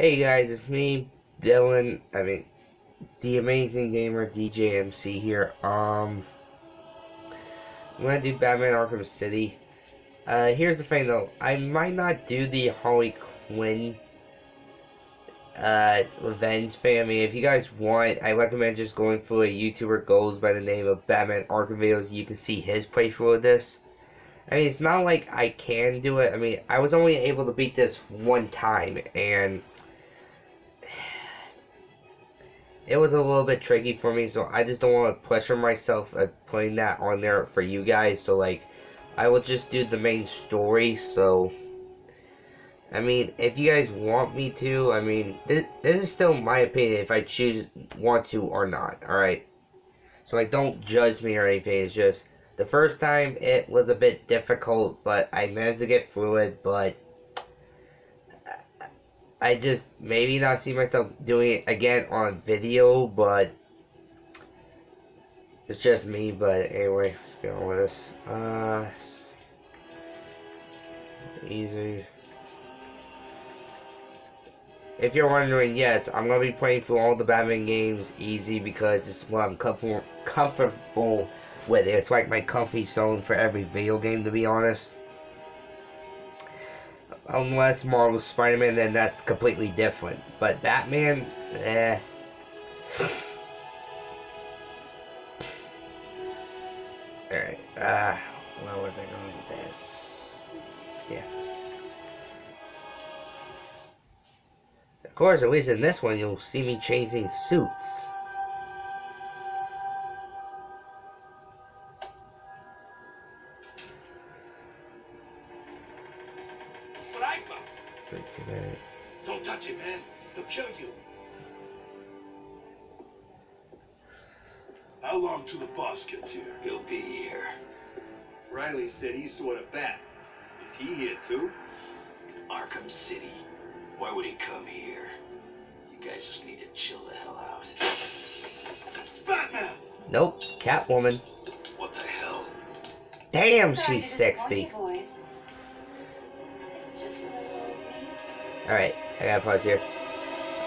Hey guys, it's me, Dylan. I mean, the amazing gamer DJMC here. Um, I'm gonna do Batman Arkham City. Uh, here's the thing though, I might not do the Harley Quinn uh, Revenge mean, if you guys want, I recommend just going through a YouTuber goes by the name of Batman Arkham videos. You can see his playthrough of this. I mean, it's not like I can do it. I mean, I was only able to beat this one time, and it was a little bit tricky for me, so I just don't want to pressure myself at putting that on there for you guys. So, like, I will just do the main story, so... I mean, if you guys want me to, I mean, this, this is still my opinion if I choose, want to or not, alright? So, like, don't judge me or anything, it's just, the first time it was a bit difficult, but I managed to get through it, but I just maybe not see myself doing it again on video, but it's just me. But anyway, let's get on with this. Uh, easy. If you're wondering, yes, I'm gonna be playing through all the Batman games easy because it's what I'm comfortable comfortable with. It's like my comfy zone for every video game, to be honest. Unless Marvel Spider-Man, then that's completely different. But Batman, eh. Alright, uh, where was I going with this? Yeah. Of course, at least in this one, you'll see me changing suits. Kill you. How long till the boss gets here? He'll be here. Riley said he saw the bat. Is he here too? Arkham City. Why would he come here? You guys just need to chill the hell out. Batman! Nope, Catwoman. What the hell? Damn, Sorry she's sexy. disappoint you boys. It's just Alright, I gotta pause here.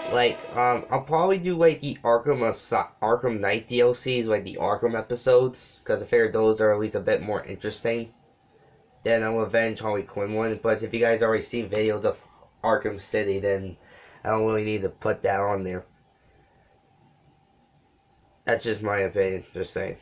Like, um, I'll probably do like the Arkham Asa- Arkham Knight DLCs, like the Arkham episodes, because I figure those are at least a bit more interesting than a Revenge Harley Quinn one. But if you guys already seen videos of Arkham City, then I don't really need to put that on there. That's just my opinion, just saying.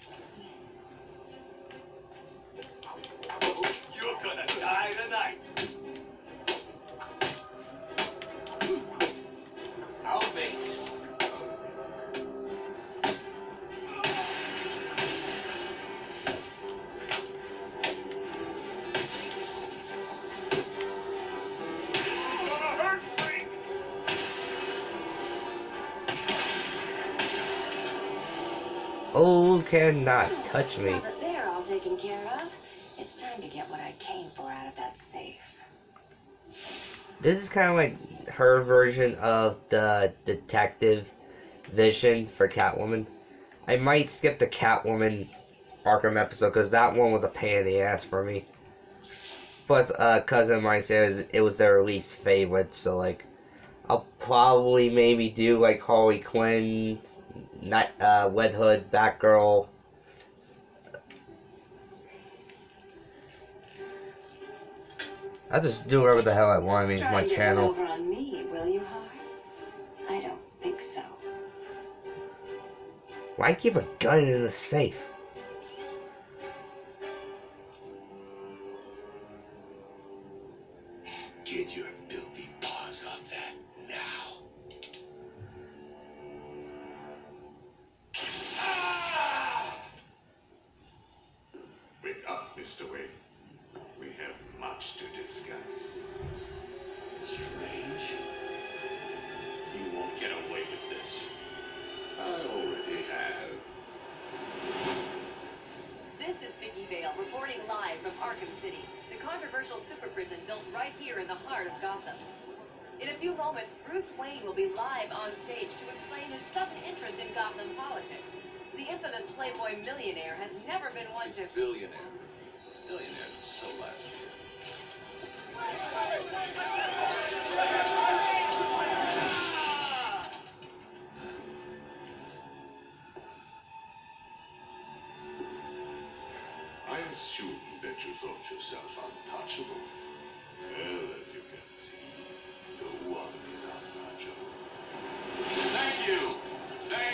Touch me. Now that they're all taken care of, it's time to get what I came for out of that safe. This is kind of like her version of the detective vision for Catwoman. I might skip the Catwoman Arkham episode because that one was a pain in the ass for me. Plus, a cousin of mine says it was their least favorite, so like, I'll probably maybe do like Harley Quinn, not uh, Red Hood, Batgirl. I'll just do whatever the hell I want. I mean, it's my channel. me, you, I don't think so. Why keep a gun in the safe?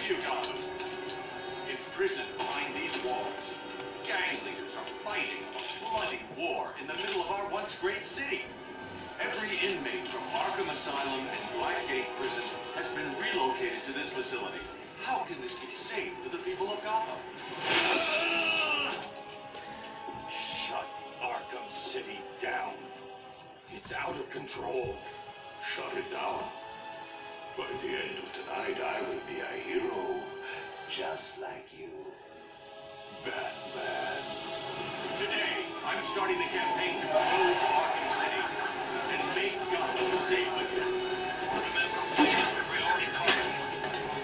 You, Gotham. Imprisoned behind these walls, gang leaders are fighting a bloody war in the middle of our once great city. Every inmate from Arkham Asylum and Blackgate Prison has been relocated to this facility. How can this be safe for the people of Gotham? Shut Arkham City down. It's out of control. Shut it down. By the end of tonight, I will be a hero, just like you. Batman. Today, I'm starting the campaign to close Arkham City and make Gotham safe again. Remember, Wayne is the priority target.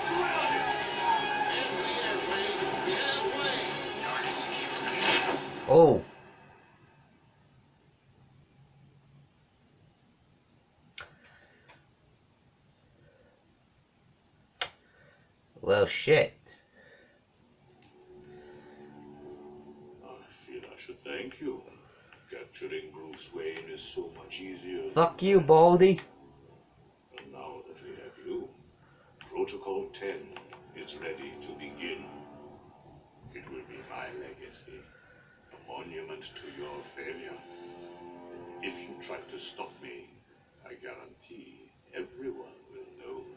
Surround him. Hands in the air, Wayne. We have Wayne. Target secured. Oh. Well, shit. Ah, I feel I should thank you. Capturing Bruce Wayne is so much easier. Fuck you, Baldy. And now that we have you, Protocol 10 is ready to begin. It will be my legacy, a monument to your failure. If you try to stop me, I guarantee everyone will know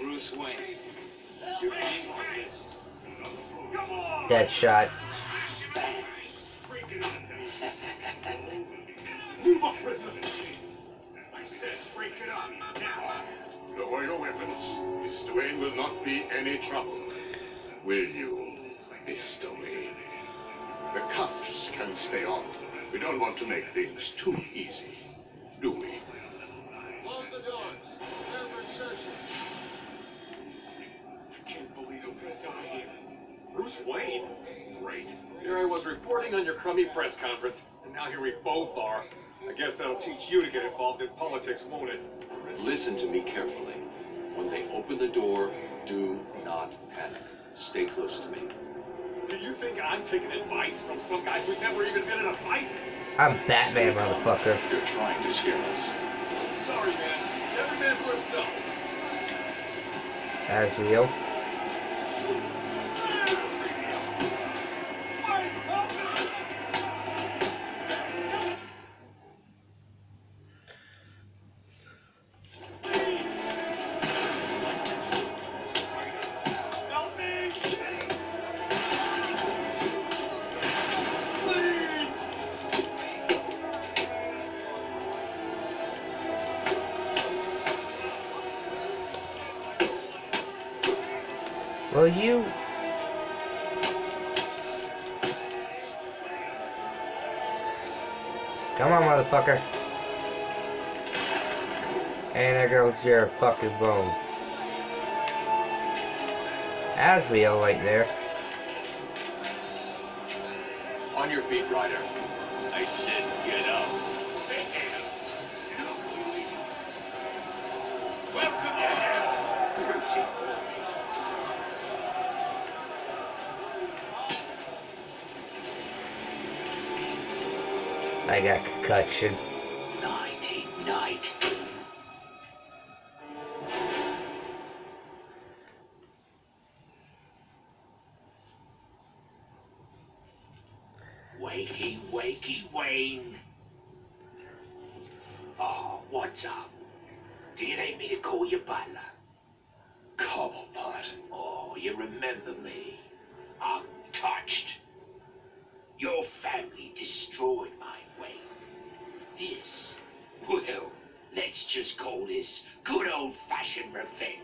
Bruce Wayne. You're aim on this. Come on! Dead shot. Move up, prisoner! I said break it up, now! Lower your weapons. Mr. Wayne will not be any trouble. Will you, Mr. Wayne? The cuffs can stay on. We don't want to make things too easy, do we? Close the doors. Prepare for insertion. I can't believe I'm gonna die here. Bruce Wayne? Great. Here I was reporting on your crummy press conference, and now here we both are. I guess that'll teach you to get involved in politics, won't it? Listen to me carefully. When they open the door, do not panic. Stay close to me. Do you think I'm taking advice from some guy who's never even been in a fight? I'm Batman, motherfucker. You're trying to scare us. Sorry, man. It's every man for himself. As real. Motherfucker. And there goes your fucking bone. As real right there. On your feet, Ryder. I said get up. I got concussion. Nighty night. Wakey, wakey, Wayne. Oh, what's up? Do you need me to call your butler? Cobblepot? Oh, you remember me. Untouched. Your family destroyed let's just call this good old-fashioned revenge.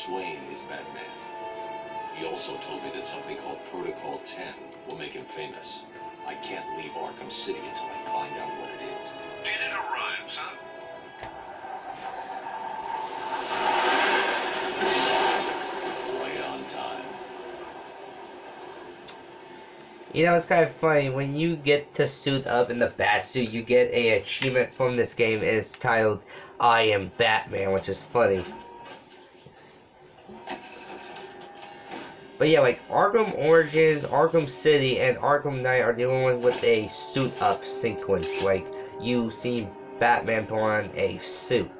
Bruce Wayne is Batman. He also told me that something called Protocol 10 will make him famous. I can't leave Arkham City until I find out what it is. Did it arrive, sir? Right on time. You know, it's kind of funny. When you get to suit up in the bat suit, you get a achievement from this game. It's titled I Am Batman, which is funny. But yeah, like Arkham Origins, Arkham City, and Arkham Knight are the only ones with a suit up sequence. Like, you see Batman put on a suit.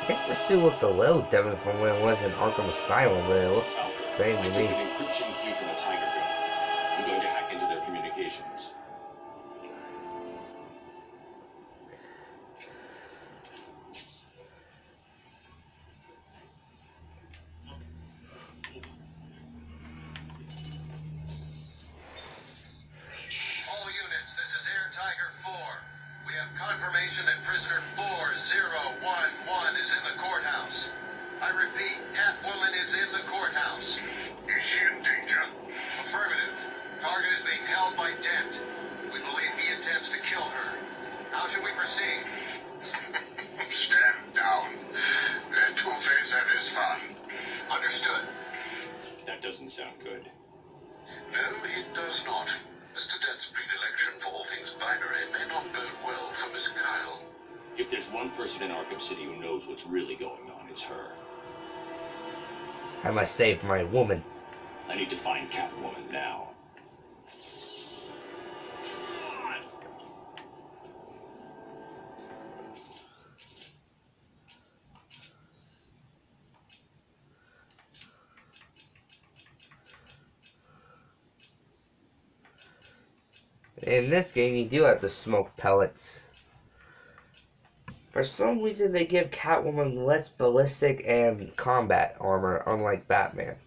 I guess the suit looks a little different from when it was in Arkham Asylum, but it looks the same to me. an encryption key from a Tyger gun. I'm going to hack into their communications. I must save my woman. I need to find Catwoman now. In this game, you do have to smoke pellets. For some reason, they give Catwoman less ballistic and combat armor, unlike Batman.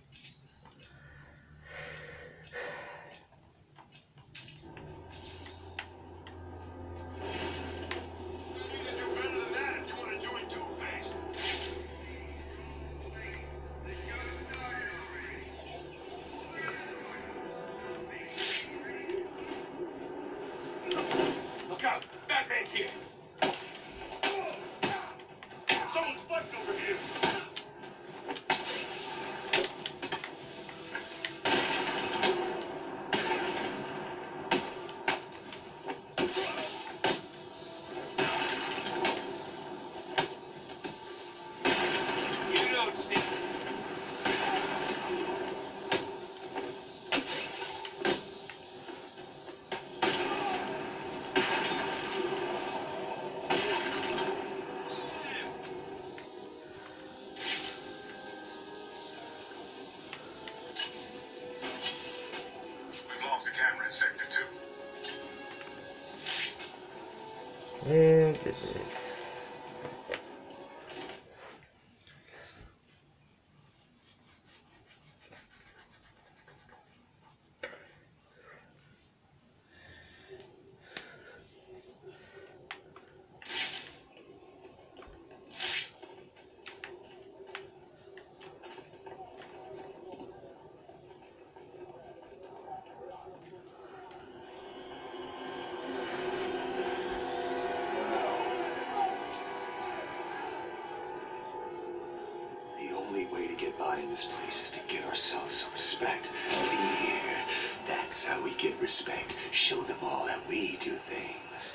This place is to get ourselves some respect. Be here. That's how we get respect. Show them all that we do things.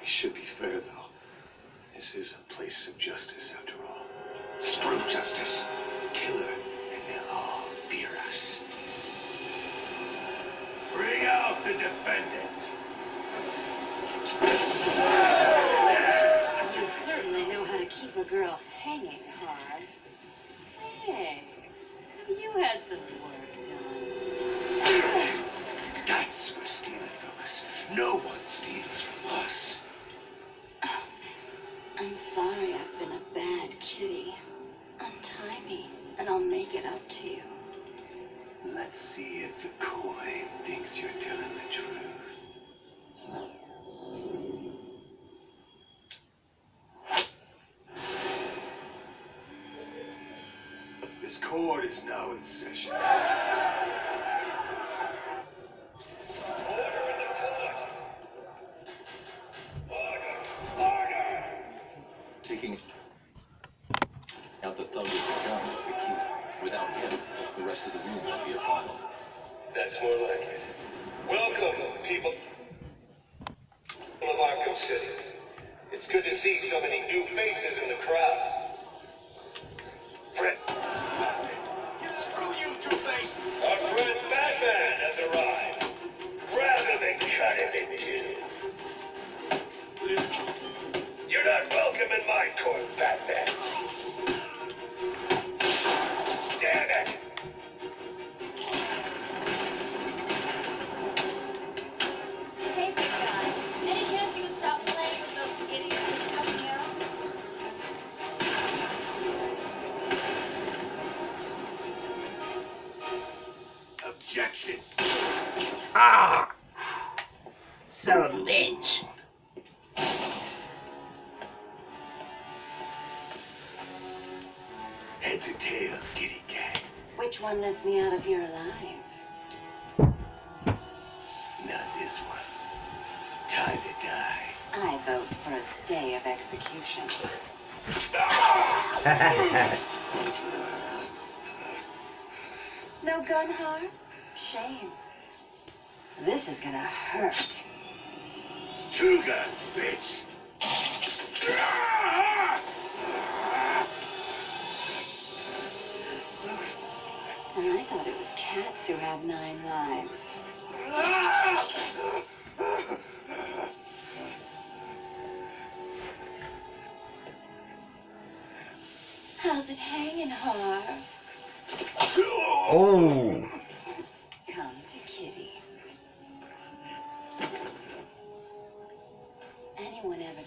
We should be fair, though. This is a place of justice, after all. Screw justice. Kill her, and they'll all fear us. Bring out the defendant. You certainly know how to keep a girl hanging now in session. A bitch. Heads or tails, kitty cat? Which one lets me out of here alive? Not this one. Time to die. I vote for a stay of execution. No gun harm? Shame. This is gonna hurt. Two guns, bitch! And I thought it was cats who had nine lives. How's it hanging, Harv? oh.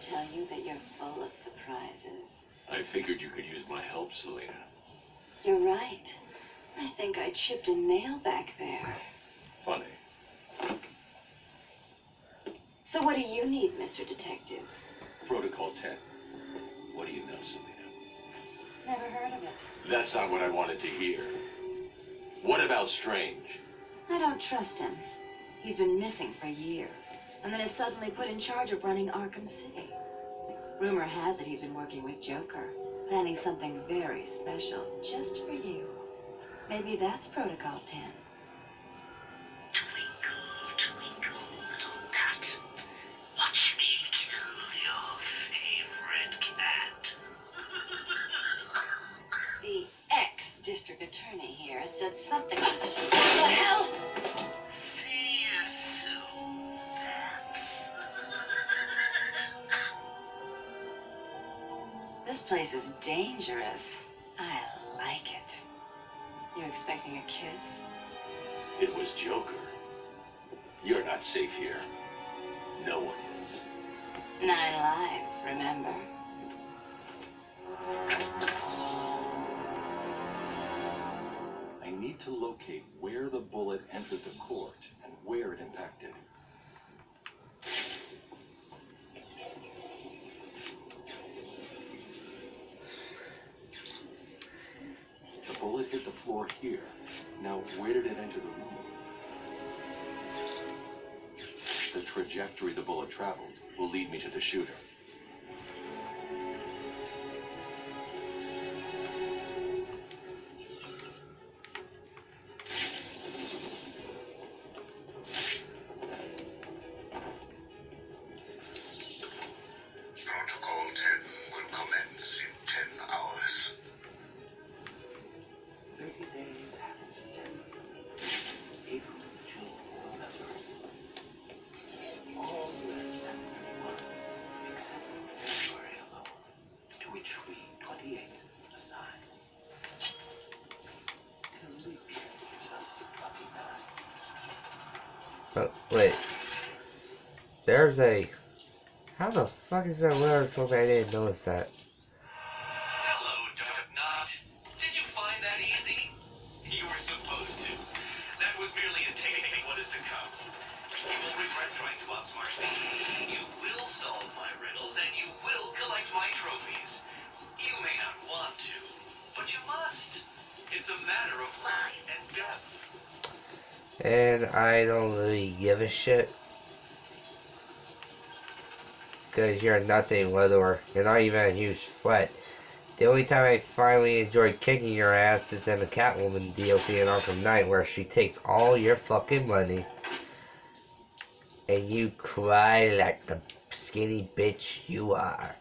Tell you that you're full of surprises? I figured you could use my help, Selina. You're right. I think I chipped a nail back there. Funny. So what do you need, Mr. Detective? Protocol 10. What do you know, Selina? Never heard of it. That's not what I wanted to hear. What about Strange? I don't trust him. He's been missing for years, and then is suddenly put in charge of running Arkham City. Rumor has it he's been working with Joker, planning something very special just for you. Maybe that's Protocol 10. Where did it enter the room? The trajectory the bullet traveled will lead me to the shooter. There's a. How the fuck is that told me I didn't notice that? Hello. Did you find that easy? You were supposed to. That was merely a taste of what is to come. You will regret trying to outsmart me. You will solve my riddles, and you will collect my trophies. You may not want to, but you must. It's a matter of life and death. And I don't really give a shit. Because you're nothing, Riddler. You're not even a huge threat. The only time I finally enjoyed kicking your ass is in the Catwoman DLC in Arkham Knight, where she takes all your fucking money. And you cry like the skinny bitch you are.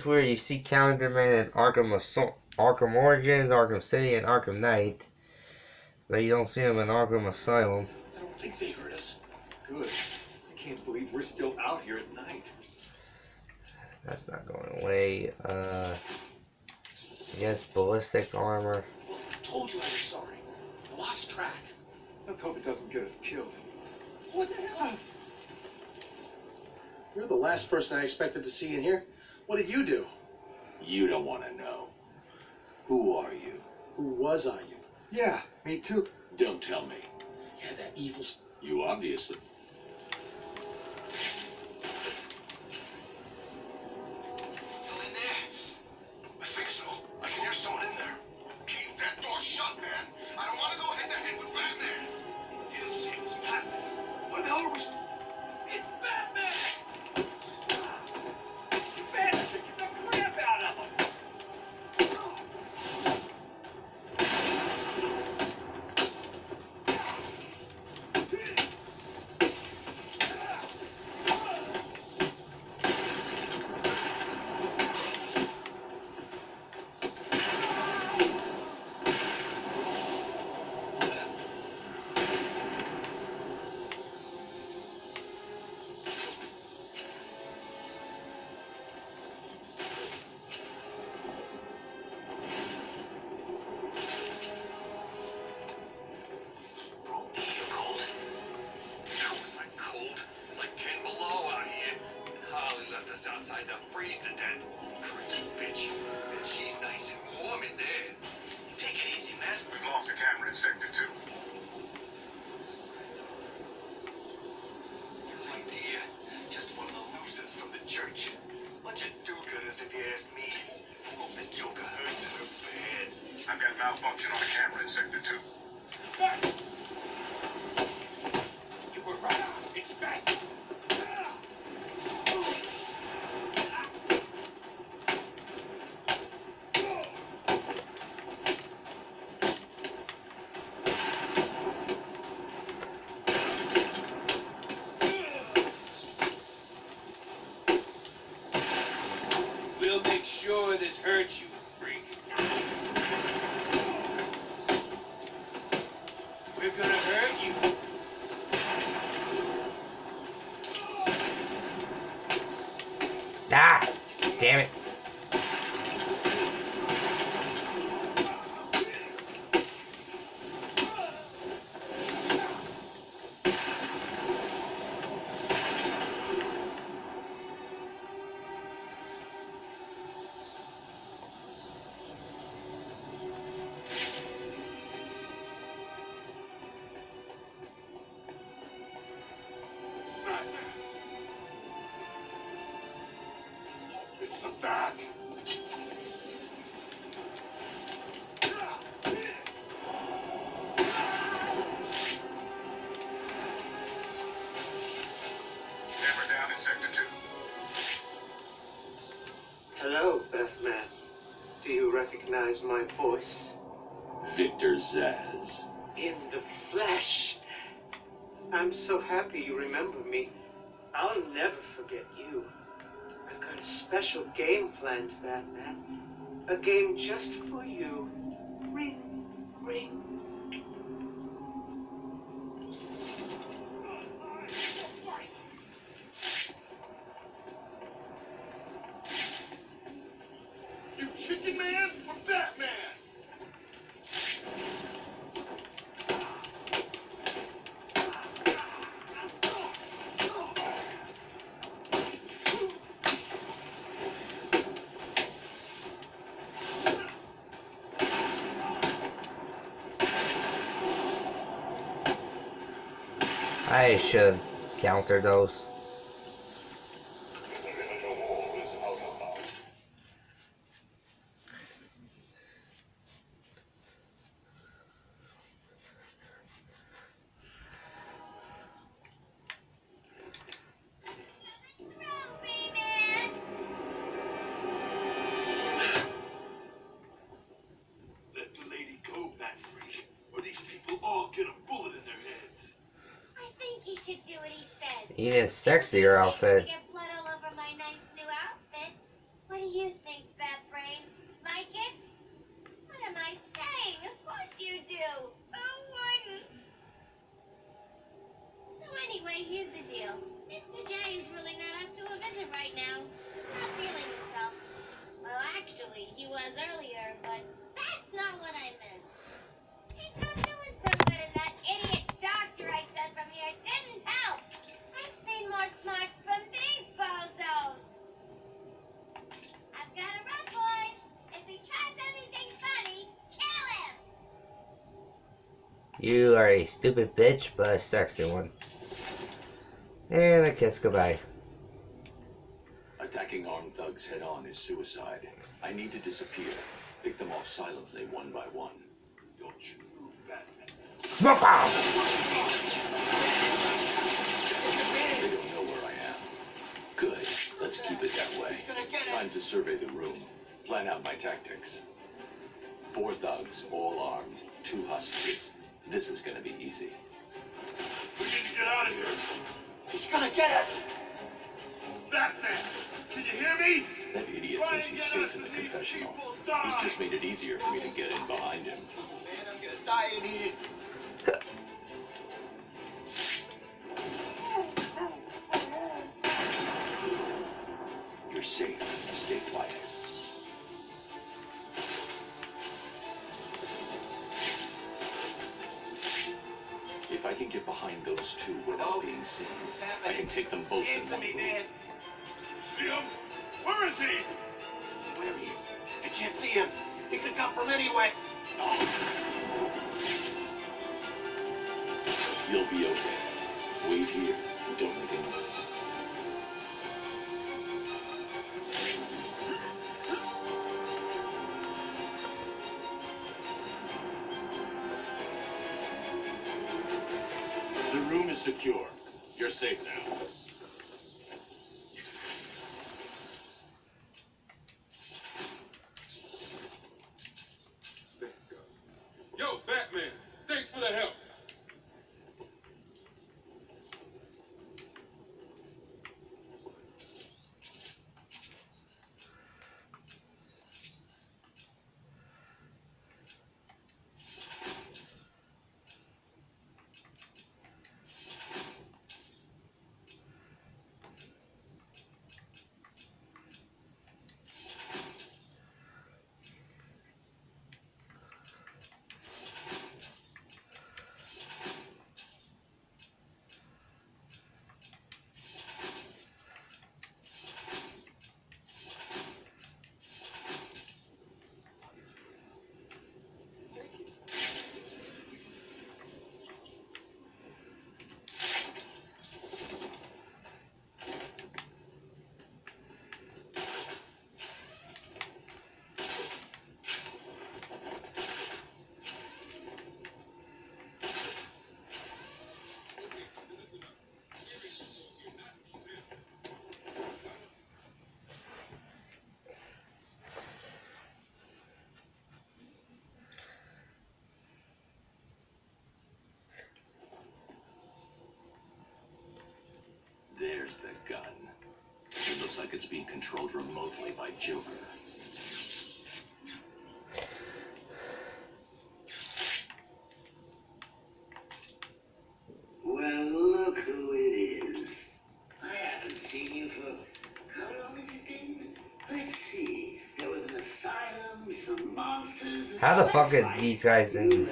Is where you see Calendar Man in Arkham, Assault, Arkham Origins, Arkham City, and Arkham Knight. But you don't see him in Arkham Asylum. I don't think they heard us. Good. I can't believe we're still out here at night. That's not going away. Uh, yes, ballistic armor. I told you I was sorry. I lost track. Let's hope it doesn't get us killed. What the hell? You're the last person I expected to see in here. What did you do? You don't want to know. Who are you? Who was I? You? Yeah, me too. Don't tell me. Yeah, that evil. You obviously. make sure this hurts you recognize my voice? Victor Zsasz. In the flesh. I'm so happy you remember me. I'll never forget you. I've got a special game planned, Batman. A game just for you. Ring, ring. You chicken man or Batman? I should counter those. Sexier outfit. Get blood all over my nice new outfit. What do you think, Bat Brain? Like it? What am I saying? Of course you do. Who wouldn't? So anyway, here's the deal. Mr. J is really not up to a visit right now. Not feeling himself. Well, actually, he was earlier, but that's not what I meant. He's not doing so good, and that idiot doctor I sent from here didn't help. I've seen more smarts from these bozos. I've got a rough boy. If he tries anything funny, kill him. You are a stupid bitch, but a sexy one. And a kiss goodbye. Attacking armed thugs head on is suicide. I need to disappear. Pick them off silently, one by one. Don't you move, Batman. Smoke bomb! They don't know where I am. Good. Let's keep it that way. Time to survey the room. Plan out my tactics. Four thugs, all armed. Two hostages. This is gonna be easy. We need to get out of here. He's gonna get us! Batman, can you hear me? That idiot Try thinks he's safe in the confessional. He's just made it easier for me to get in behind him. Man, I'm gonna die in here. You're safe. Stay quiet. If I can get behind those two without being seen, What's I can take them both in Answer one me, move. See him? Where is he? Where he is? I can't see him. He could come from anywhere. You'll be okay. Wait here. Don't make a noise. Secure. You're safe now. Yo, Batman, thanks for the help. The gun. It looks like it's being controlled remotely by Joker. Well, look who it is. I haven't seen you for how long has it been? Let's see. There was an asylum, some monsters. How the fuck are these guys You in?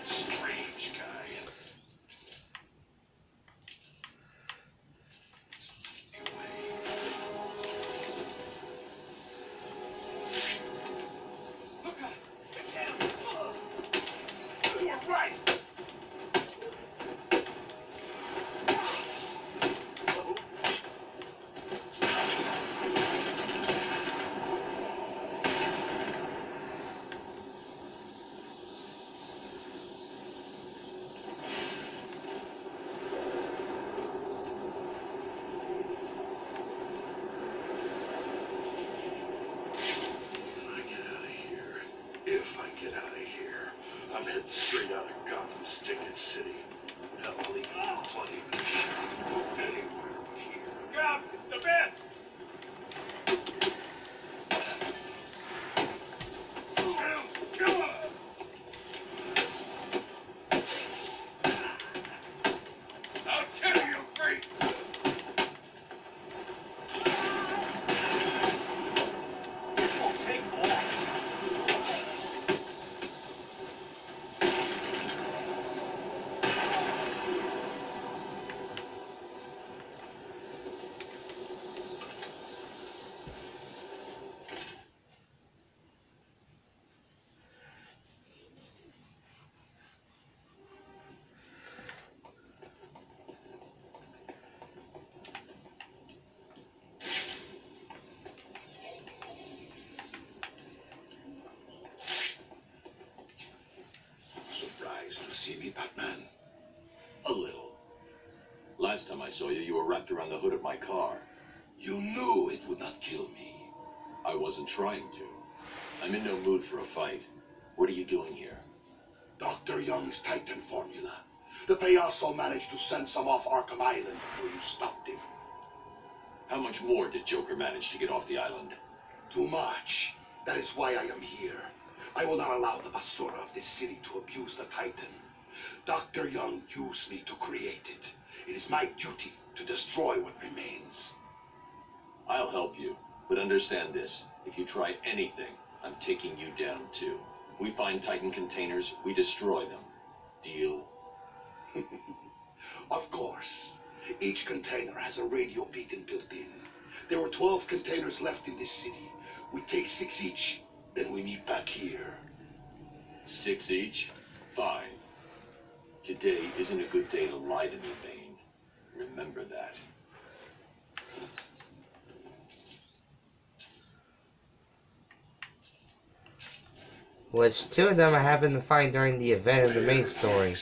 Hell's that strange guy? When I get out of here, if I get out of here, I'm heading straight out of Gotham Stinking City. Hell, I'll even do plenty of this shit anywhere but here. Look out! The bed! Down, kill him! I'll kill you, freak! This won't take long. Surprised to see me, Batman? A little. Last time I saw you, you were wrapped around the hood of my car. You knew it would not kill me. I wasn't trying to. I'm in no mood for a fight. What are you doing here? Dr. Young's Titan formula. The Payaso managed to send some off Arkham Island before you stopped him. How much more did Joker manage to get off the island? Too much. That is why I am here. I will not allow the Basura of this city to abuse the Titan. Dr. Young used me to create it. It is my duty to destroy what remains. I'll help you, but understand this. If you try anything, I'm taking you down too. We find Titan containers, we destroy them. Deal? of course. Each container has a radio beacon built in. There were 12 containers left in this city. We take six each then we meet back here. Six each? Fine. Today isn't a good day to lie to me, Bane. Remember that. Which two of them I happen to find during the event of the main story.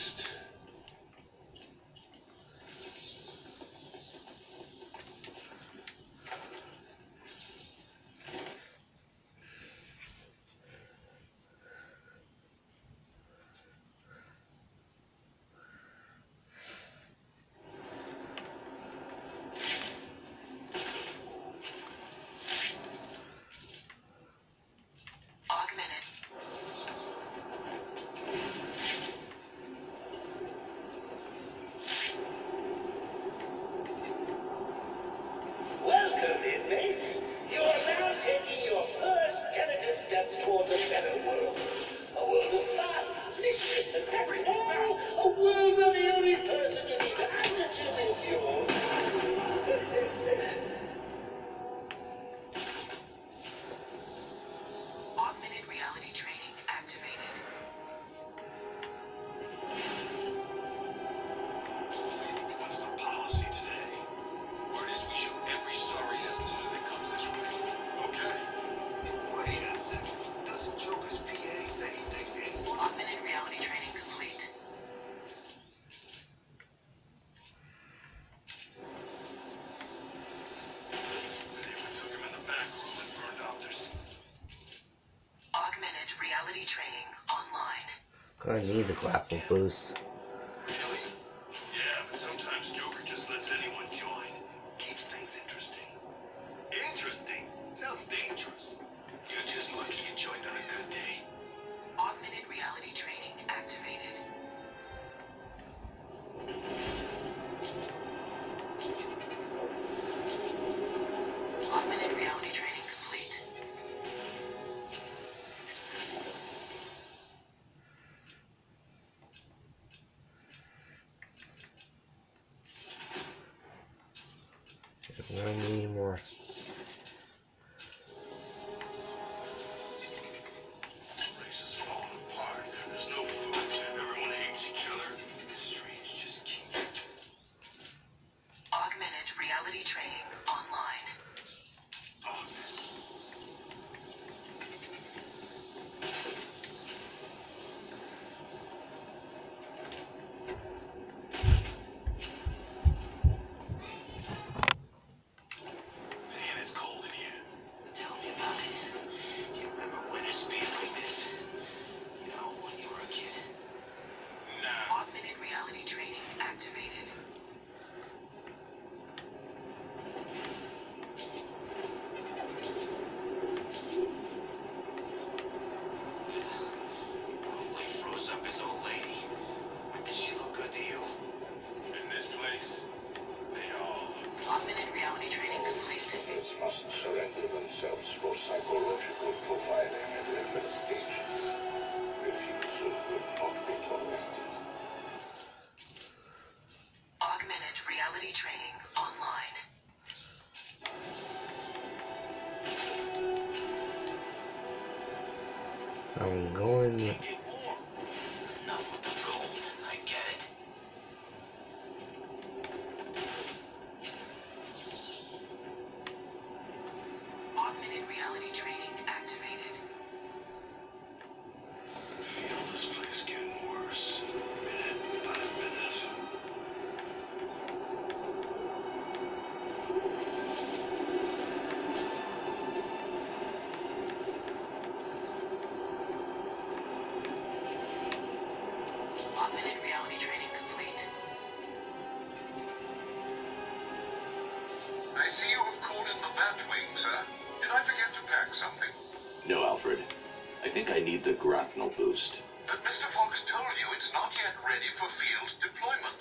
I'm going grapnel boost. But Mr. Fox told you it's not yet ready for field deployment.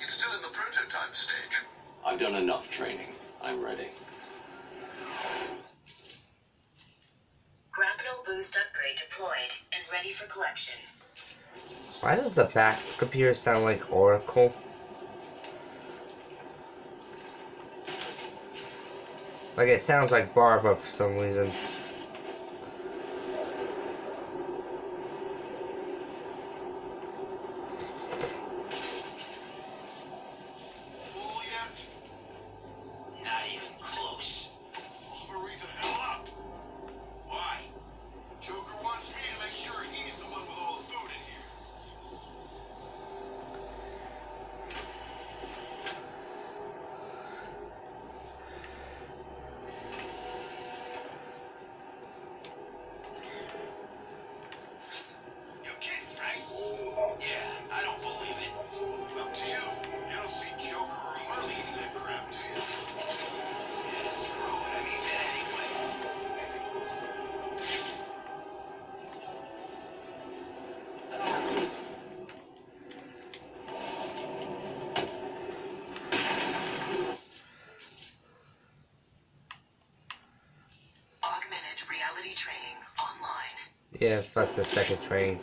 It's still in the prototype stage. I've done enough training. I'm ready. Grapnel boost upgrade deployed and ready for collection. Why does the back computer sound like Oracle? Like it sounds like Barbara for some reason. Yeah, fuck the second train.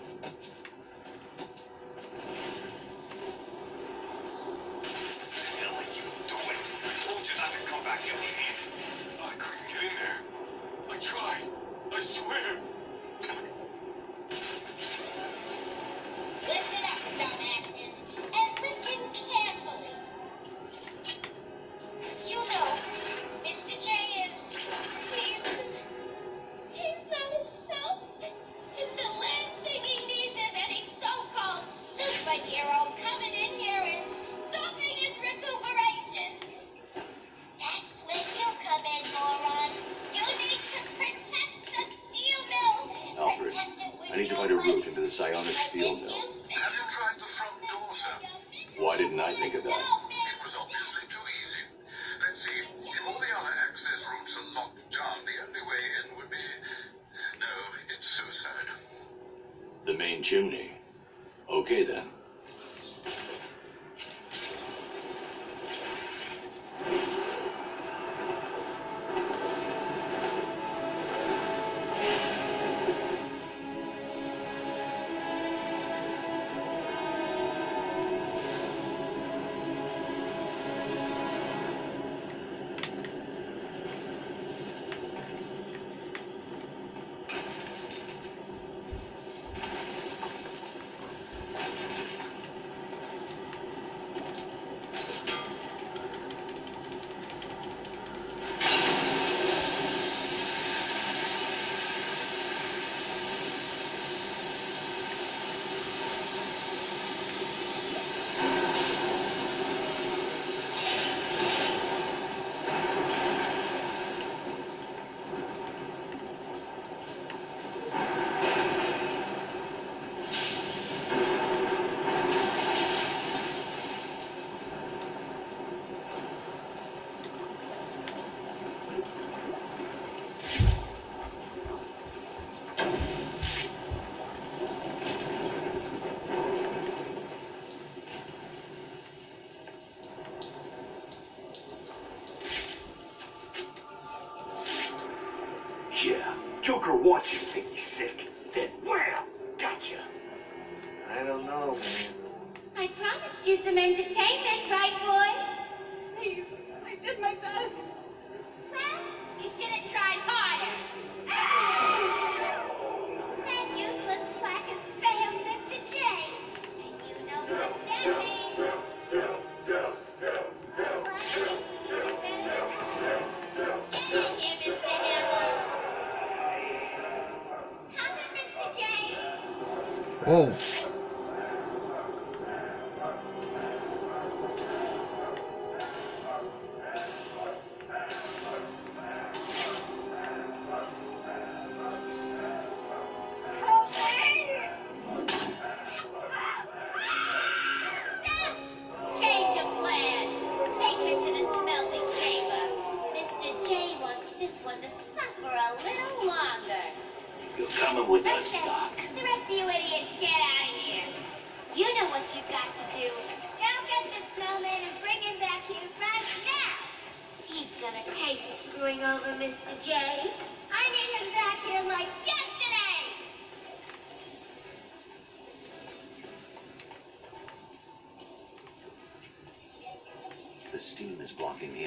Joker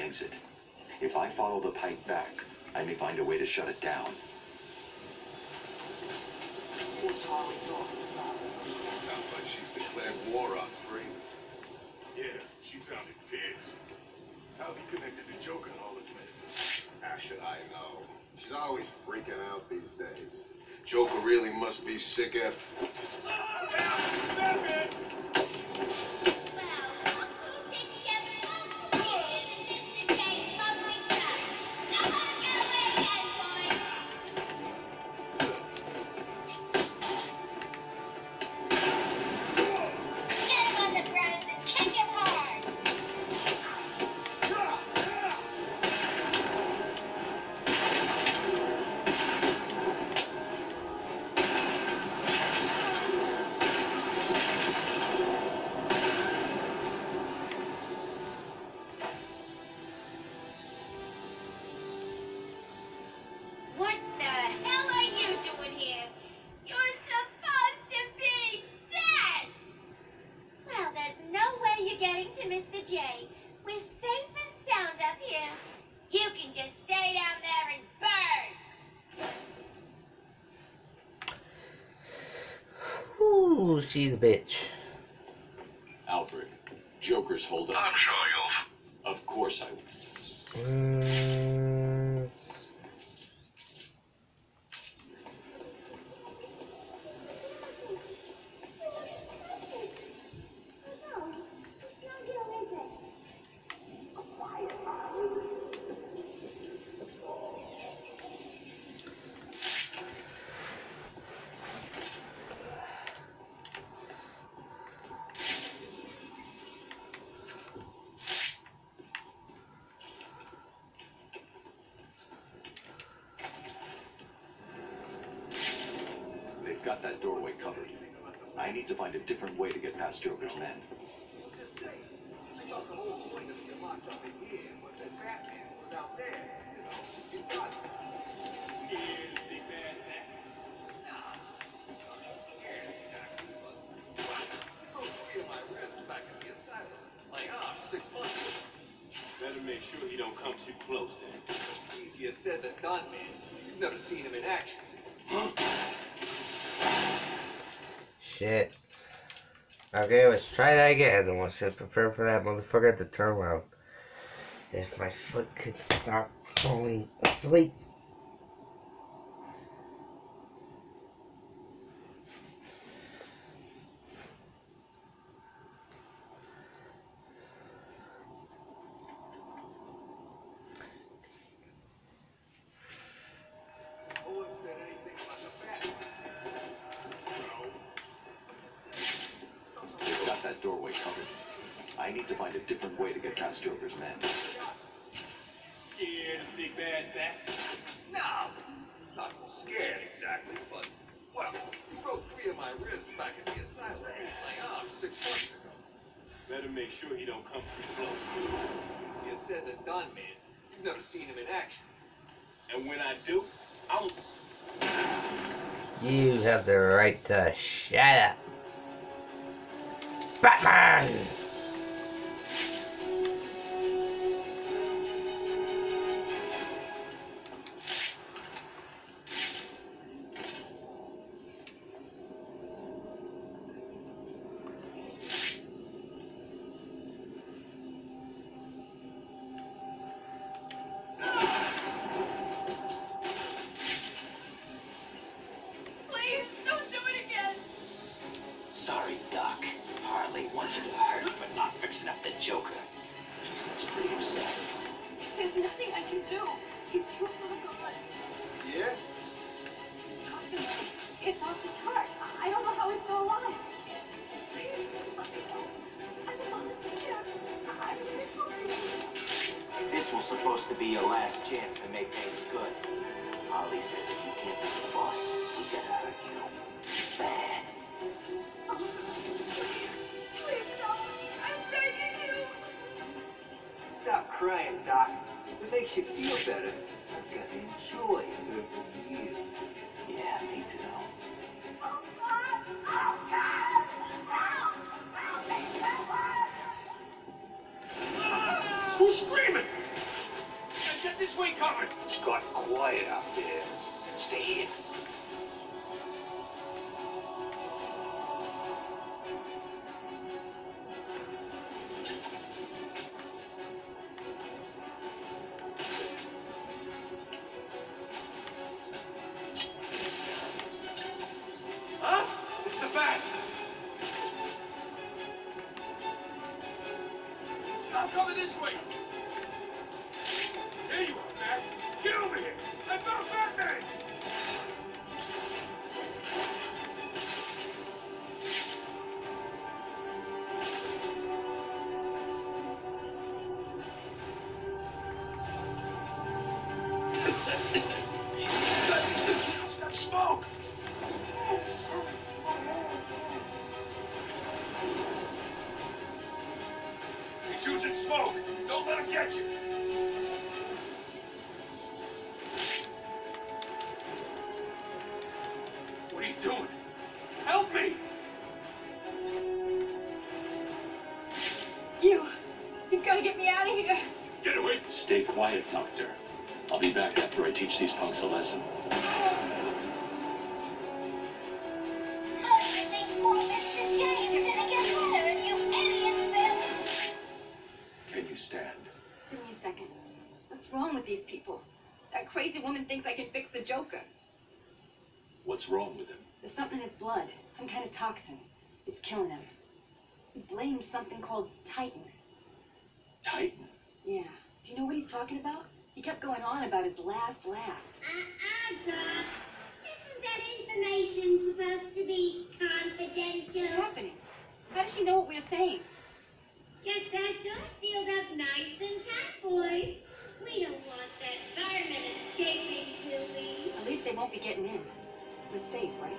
exit. If I follow the pipe back, I may find a way to shut it down. Sounds like she's declared war on Freeman. Yeah, she sounded pissed. How's he connected to Joker and all this mess? How ah, should I know? She's always freaking out these days. Joker really must be sick F. she's a bitch. Alfred, Joker's hold up. I'm sure you'll Of course I will. Mm, They've got that doorway covered. I need to find a different way to get past Joker's men. Better make sure he don't come too close then. Easier said than done, man. You've never seen him in action. shit. Okay, let's try that again. I want to prepare for that motherfucker to turn around. If my foot could stop falling asleep. Better make sure he don't come too close. Easier said than done, man. You've never seen him in action. And when I do, I'm You have the right to shut up. Batman! Stay quiet, Doctor. I'll be back after I teach these punks a lesson. Everything for Mr. J. You're gonna get better if you idiots fail. Can you stand? Give me a second. What's wrong with these people? That crazy woman thinks I can fix the Joker. What's wrong with him? There's something in his blood. Some kind of toxin. It's killing him. He blames something called. Titan. Yeah. Do you know what he's talking about? He kept going on about his last laugh. Uh-uh, Doc. Isn't that information supposed to be confidential? What's happening? How does she know what we're saying? Get that door sealed up nice and tight, boys. We don't want that fireman escaping, do we? At least they won't be getting in. We're safe, right?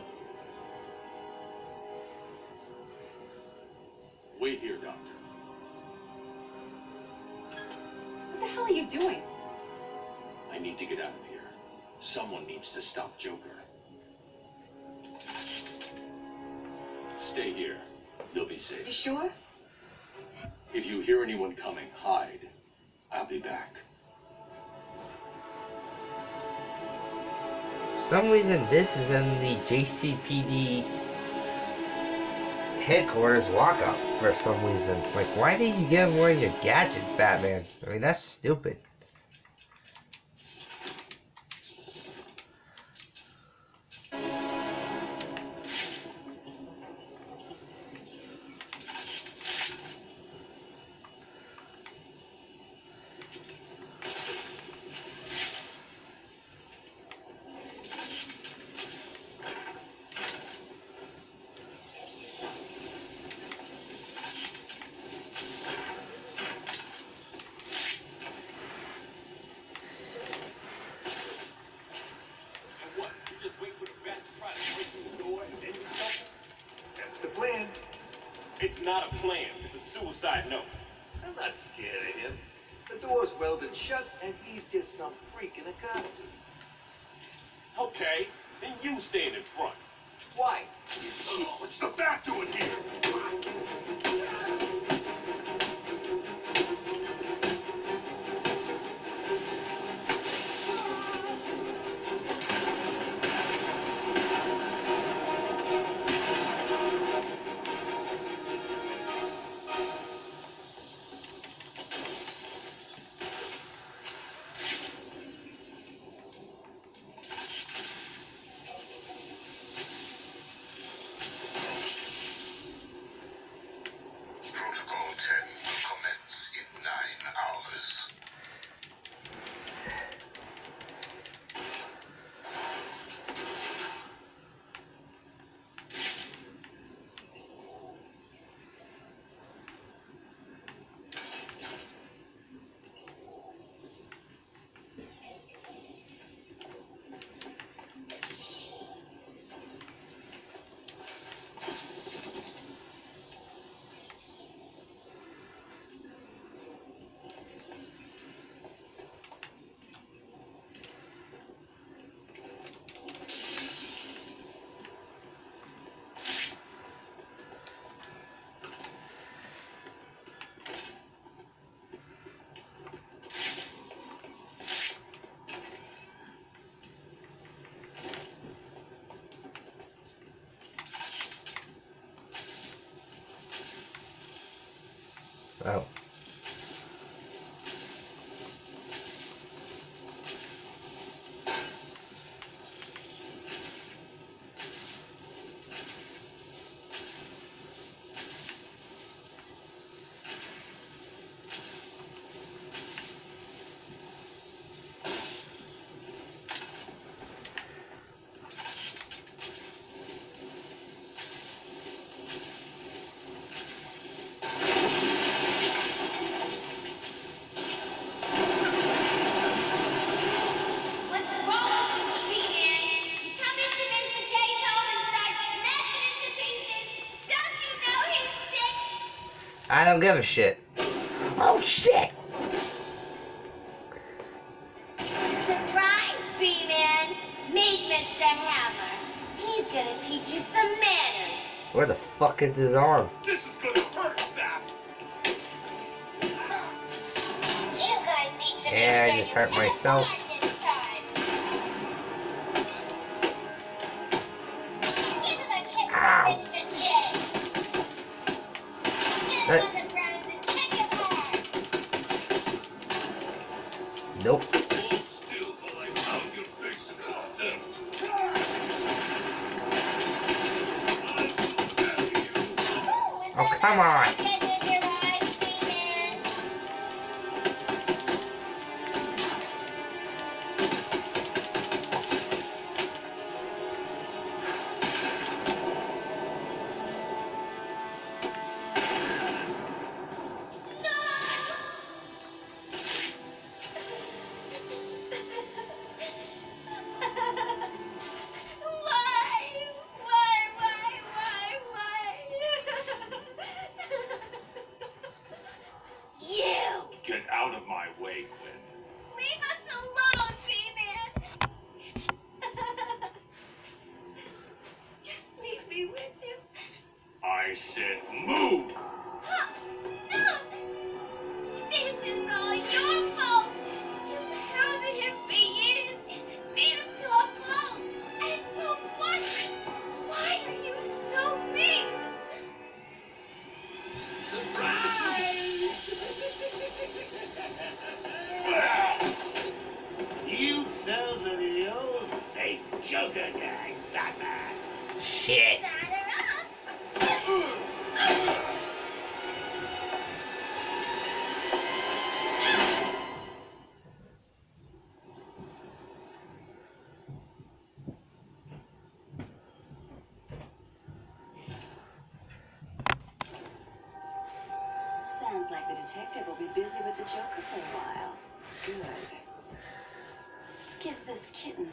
Wait here, Doctor. What the hell are you doing? I need to get out of here. Someone needs to stop Joker. Stay here. You'll be safe. You sure? If you hear anyone coming, hide. I'll be back. For some reason, this is in the GCPD headquarters lockup for some reason. Like, why did you give away your gadgets, Batman? I mean, that's stupid. Oh. Don't give a shit. Oh shit! Surprise, B-Man. Meet Mr. Hammer. He's gonna teach you some manners. Where the fuck is his arm? This is gonna hurt, Snap. You guys need to Yeah, I just hurt myself. hard. Give him a kick, Ow. Mr.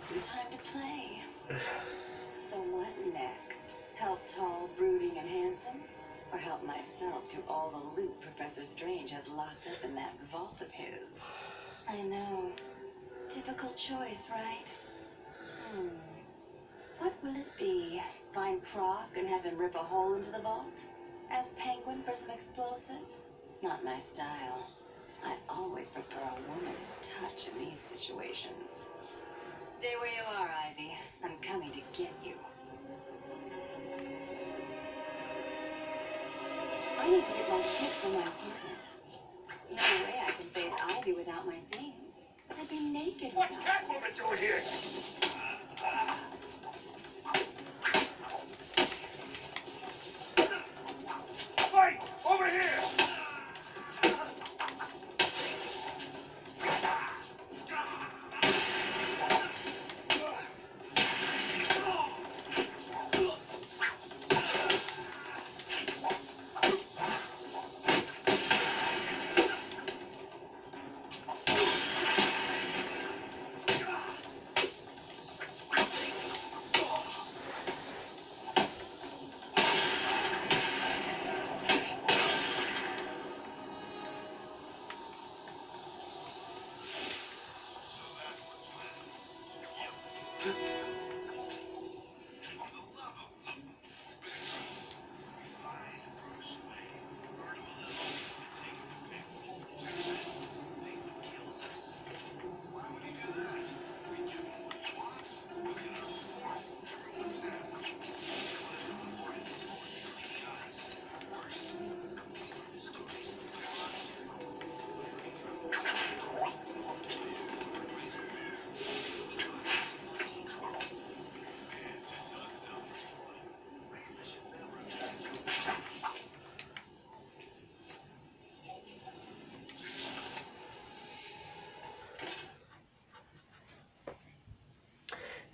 some time to play. So what next? Help tall, brooding, and handsome? Or help myself to all the loot Professor Strange has locked up in that vault of his? I know. Difficult choice, right? Hmm. What will it be? Find Croc and have him rip a hole into the vault? As Penguin for some explosives? Not my style. I always prefer a woman's touch in these situations. Stay where you are, Ivy. I'm coming to get you. I need to get my kit from my apartment. No way I can face Ivy without my things. I'd be naked What's. Catwoman doing here?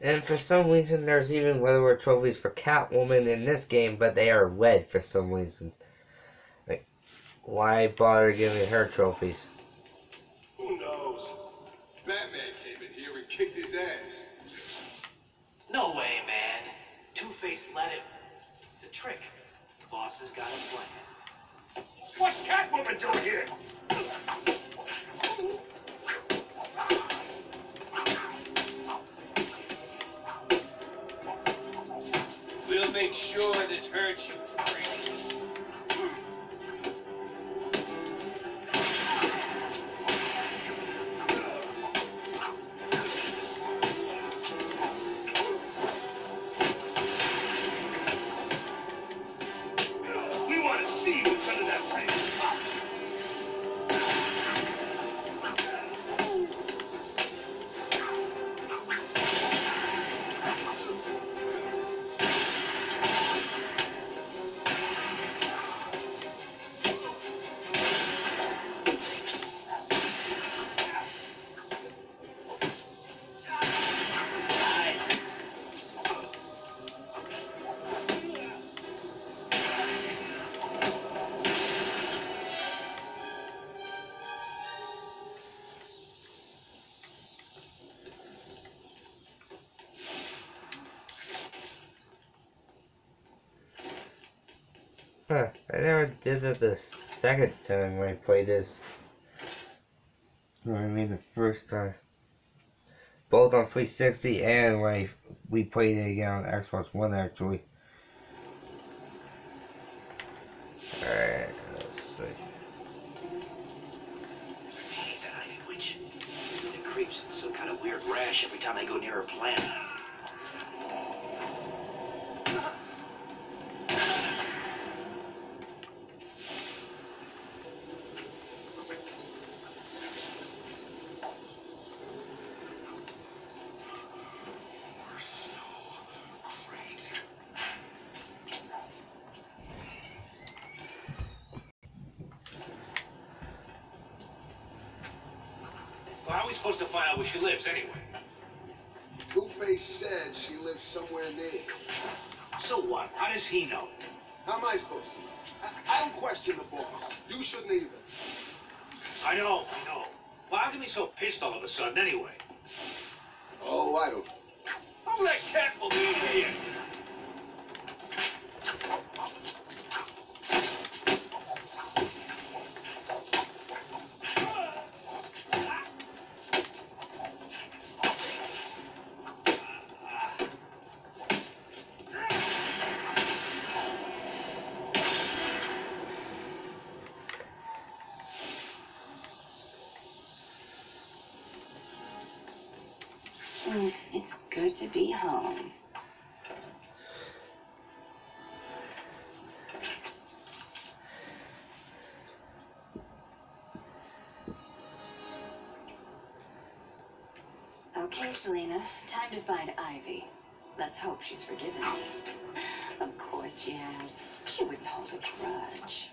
And for some reason, there's even Leatherwood trophies for Catwoman in this game, but they are red for some reason. Like, why bother giving her trophies? did it the second time when I played this. I mean the first time. Both on 360 and when I, we played it again on Xbox One actually. Let's hope she's forgiven me. Of course she has. She wouldn't hold a grudge.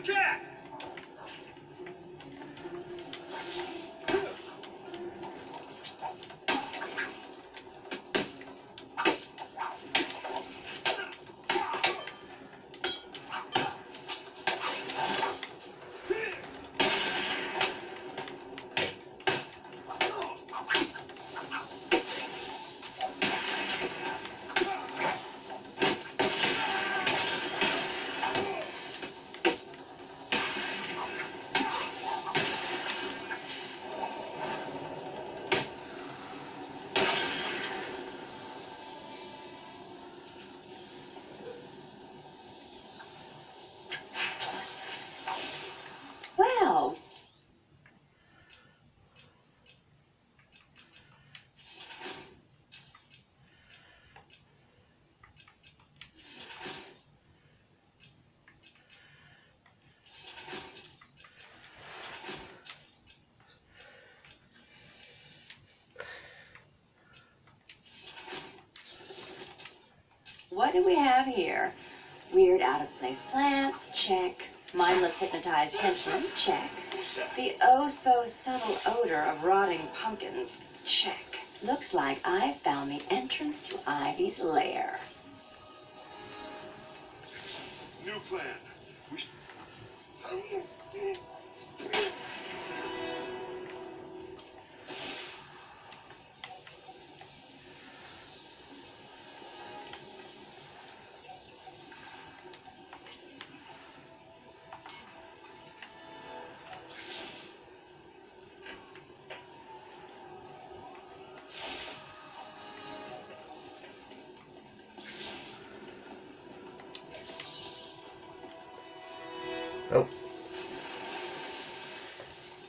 the cat! What do we have here? Weird out of place plants, check. Mindless hypnotized henchmen, check. The oh so subtle odor of rotting pumpkins, check. Looks like I've found the entrance to Ivy's lair. New plan.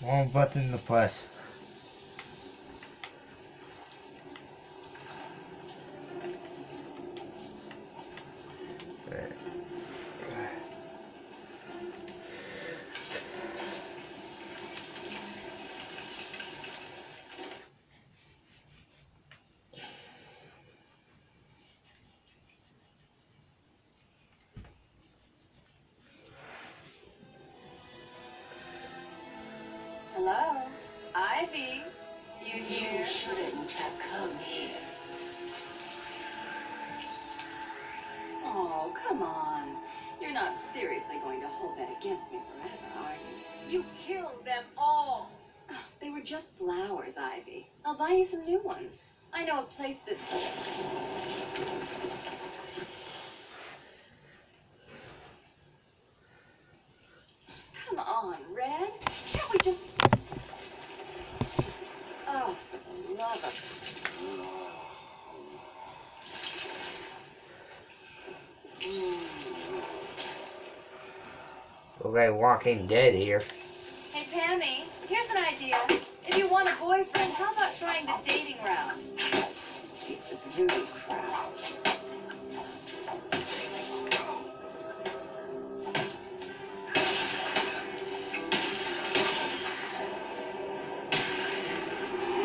Wrong button to press. Walking Dead here. Hey, Pammy, here's an idea. If you want a boyfriend, how about trying the dating route? It's this voodoo crowd.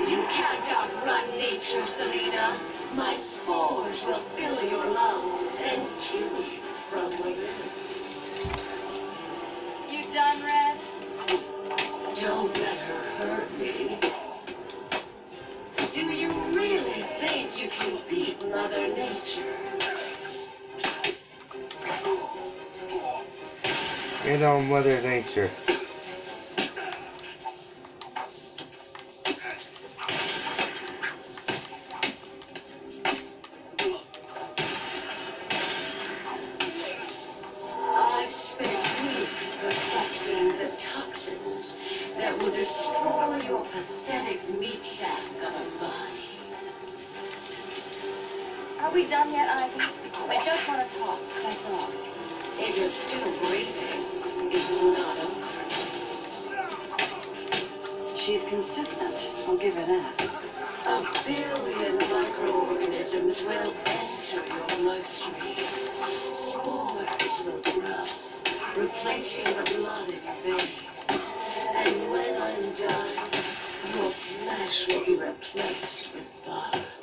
You can't outrun nature, Selina. My spores will fill your lungs and kill you from within. You done, Red? Don't let her hurt me. Do you really think you can beat Mother Nature? You know, Mother Nature. Consistent, I'll give her that. A billion microorganisms will enter your bloodstream. Spores will grow, replacing the blood in your veins. And when I'm done, your flesh will be replaced with bark.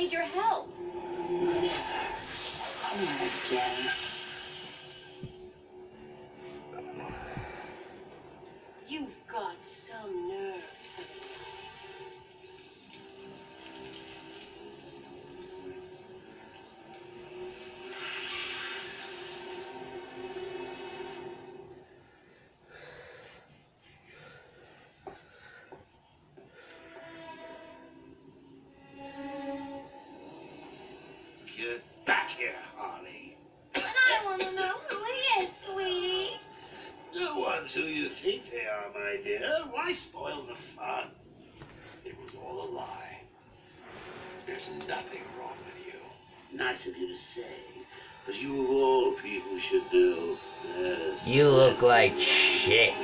Need your help. You of all people should know. There's You look like shit.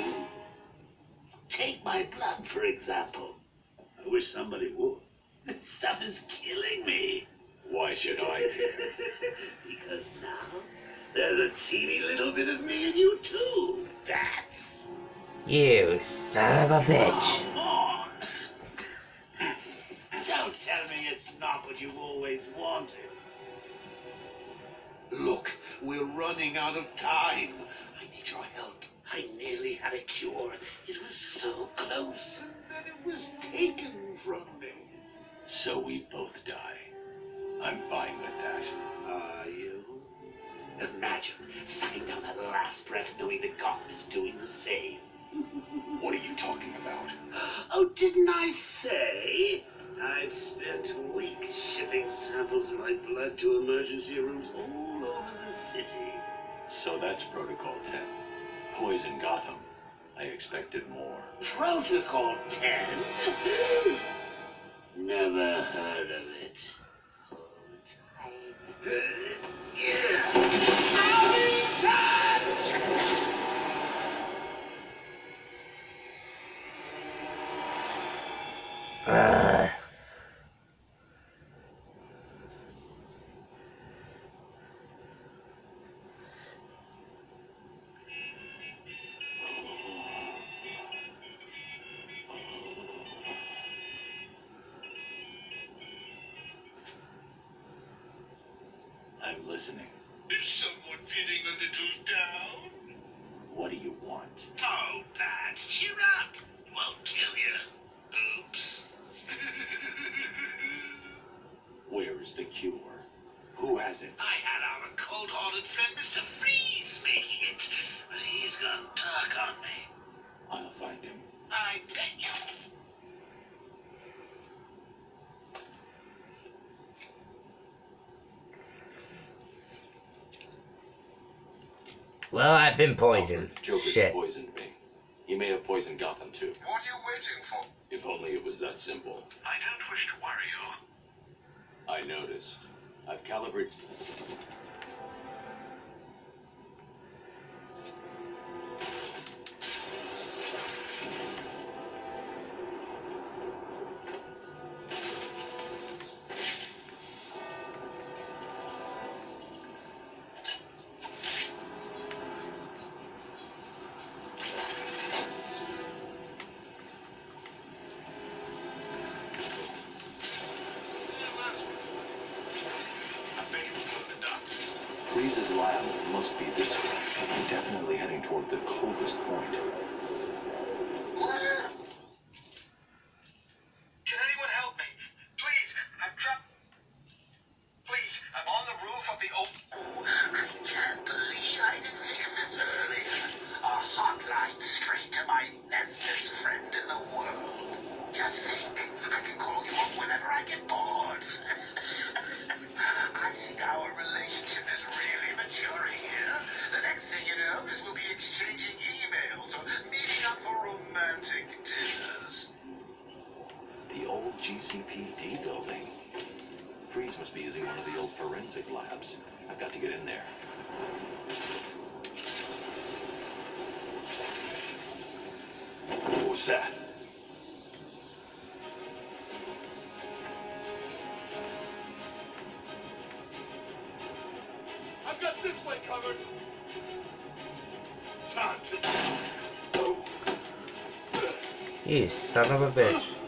Take my blood, for example. I wish somebody would. This stuff is killing me. Why should I care? because now there's a teeny little bit of me in you too. That's You son of a bitch. Come on. Don't tell me it's not what you've always wanted. Look, we're running out of time. I need your help. I nearly had a cure. It was so close, and then it was taken from me. So we both die. I'm fine with that. Are you? Imagine sucking down that last breath knowing that Gotham is doing the same. What are you talking about? Oh, didn't I say? I've spent weeks shipping samples of my blood to emergency rooms all the city. So that's Protocol 10. Poison Gotham. I expected more. Protocol 10? Never heard of it. Hold tight. listening. Is someone feeling a little down? I've been poisoned. Joker's Shit. poisoned me. He may have poisoned Gotham too. What are you waiting for? If only it was that simple. I don't wish to worry you. I noticed. I've calibrated. This way covered. You son of a bitch.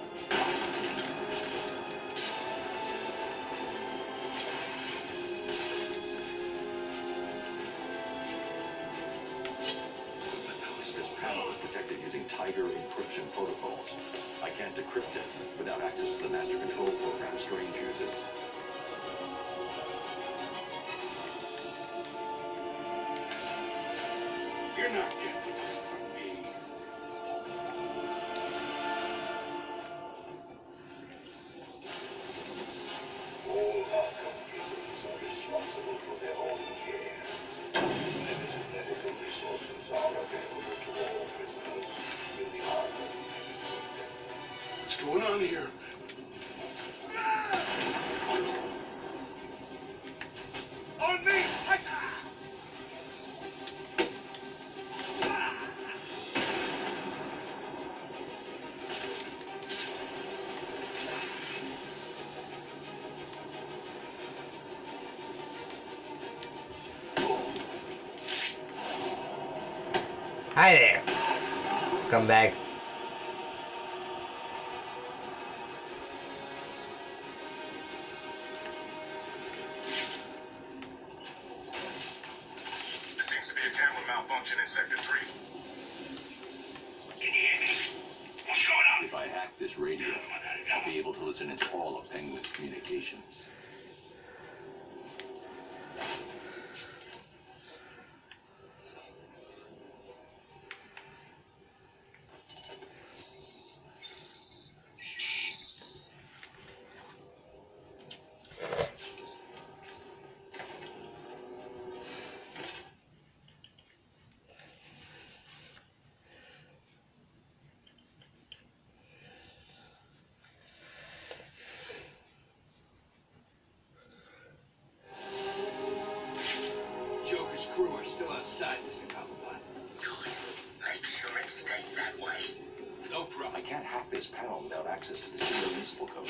access to the city municipal code.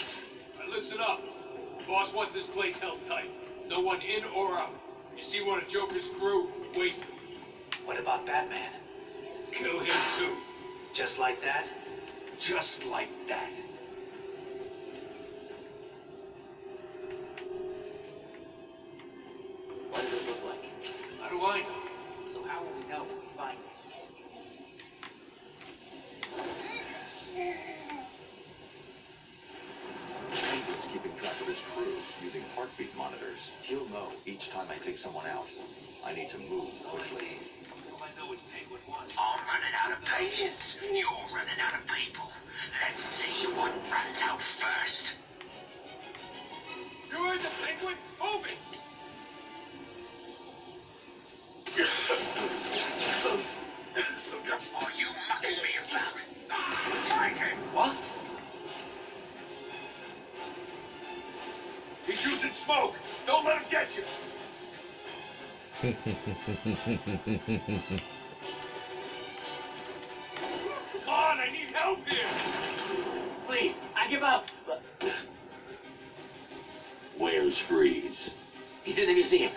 Right, listen up. The boss wants this place held tight. No one in or out. You see one of Joker's crew, waste. What about Batman? Kill him too. Just like that? Just like that. can move. Come on, I need help here. Please, I give up. Where's Freeze? He's in the museum.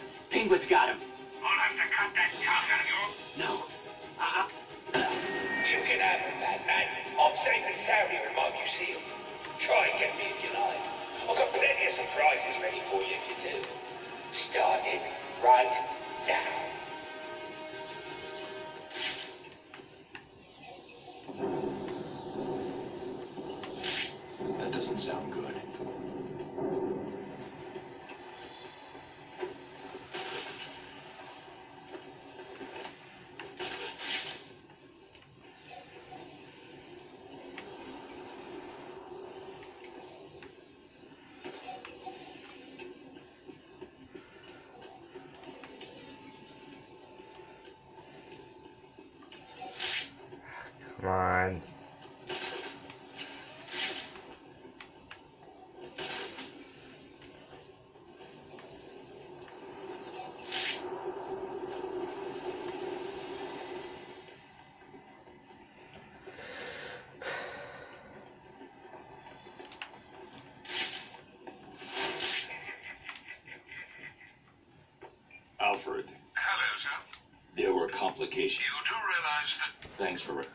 Alfred. Hello, sir. There were complications. You do realize that... Thanks for...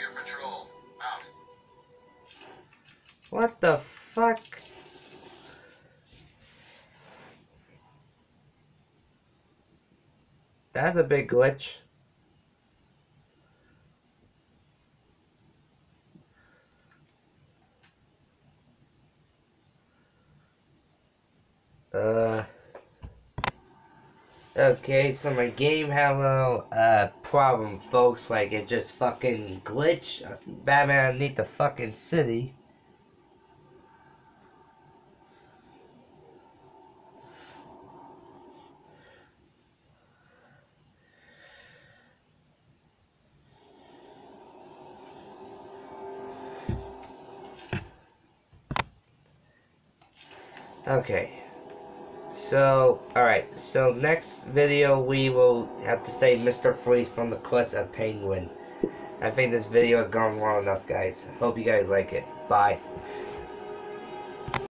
your patrol. Out. What the fuck? That's a big glitch. Uh. Okay, so my game had a little uh problem, folks. Like it just fucking glitched. Batman underneath the fucking city. Okay. So, alright. So, next video we will have to say Mr. Freeze from the Quest of Penguin. I think this video has gone long enough, guys. Hope you guys like it. Bye.